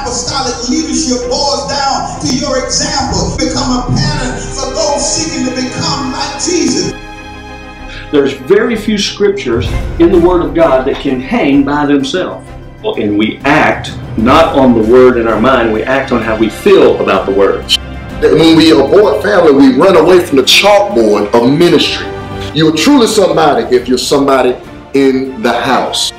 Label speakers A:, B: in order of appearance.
A: apostolic leadership boils down to your example. Become a pattern for those seeking to become like Jesus.
B: There's very few scriptures in the Word of God that can hang by themselves. And we act not on the Word in our mind, we act on how we feel about the Word.
C: When we abort family, we run away from the chalkboard of ministry. You're truly somebody if you're somebody in the house.